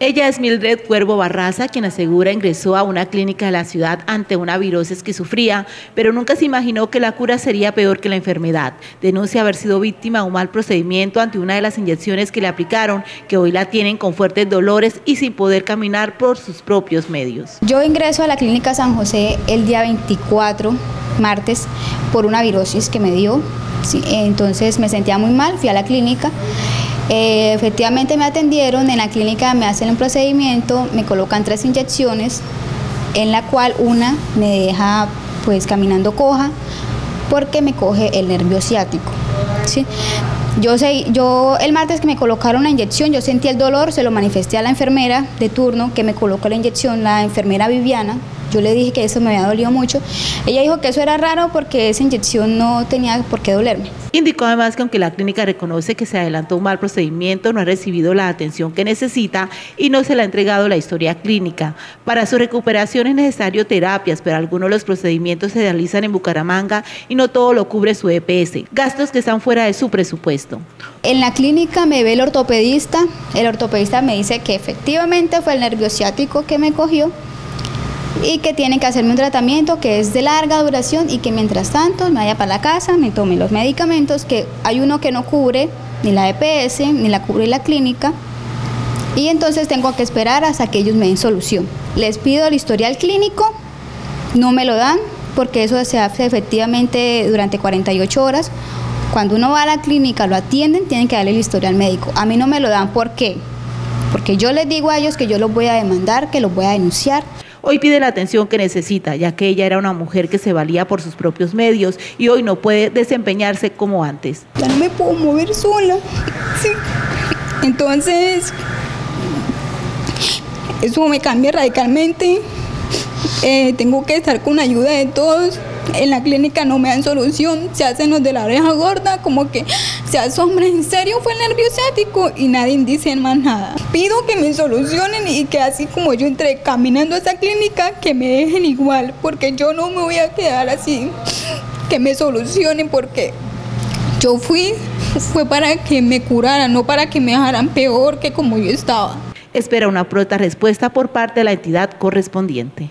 Ella es Mildred Cuervo Barraza, quien asegura ingresó a una clínica de la ciudad ante una virosis que sufría, pero nunca se imaginó que la cura sería peor que la enfermedad. Denuncia haber sido víctima de un mal procedimiento ante una de las inyecciones que le aplicaron, que hoy la tienen con fuertes dolores y sin poder caminar por sus propios medios. Yo ingreso a la clínica San José el día 24, martes, por una virosis que me dio. entonces me sentía muy mal, fui a la clínica eh, efectivamente me atendieron, en la clínica me hacen un procedimiento, me colocan tres inyecciones, en la cual una me deja pues caminando coja porque me coge el nervio ciático. ¿sí? Yo, sé, yo el martes que me colocaron la inyección, yo sentí el dolor, se lo manifesté a la enfermera de turno que me colocó la inyección, la enfermera Viviana, yo le dije que eso me había dolido mucho. Ella dijo que eso era raro porque esa inyección no tenía por qué dolerme. Indicó además que aunque la clínica reconoce que se adelantó un mal procedimiento, no ha recibido la atención que necesita y no se le ha entregado la historia clínica. Para su recuperación es necesario terapias, pero algunos de los procedimientos se realizan en Bucaramanga y no todo lo cubre su EPS, gastos que están fuera de su presupuesto. En la clínica me ve el ortopedista, el ortopedista me dice que efectivamente fue el nervio ciático que me cogió, y que tienen que hacerme un tratamiento que es de larga duración y que mientras tanto me vaya para la casa, me tome los medicamentos, que hay uno que no cubre ni la EPS, ni la cubre la clínica, y entonces tengo que esperar hasta que ellos me den solución. Les pido el historial clínico, no me lo dan, porque eso se hace efectivamente durante 48 horas. Cuando uno va a la clínica, lo atienden, tienen que darle el historial médico. A mí no me lo dan, ¿por qué? Porque yo les digo a ellos que yo los voy a demandar, que los voy a denunciar. Hoy pide la atención que necesita, ya que ella era una mujer que se valía por sus propios medios y hoy no puede desempeñarse como antes. Ya no me puedo mover sola. Entonces, eso me cambia radicalmente. Eh, tengo que estar con ayuda de todos. En la clínica no me dan solución, se hacen los de la oreja gorda, como que se asombra, en serio fue el nervio ciático y nadie dice más nada. Pido que me solucionen y que así como yo entré caminando a esa clínica, que me dejen igual, porque yo no me voy a quedar así, que me solucionen porque yo fui, fue para que me curaran, no para que me dejaran peor que como yo estaba. Espera una pronta respuesta por parte de la entidad correspondiente.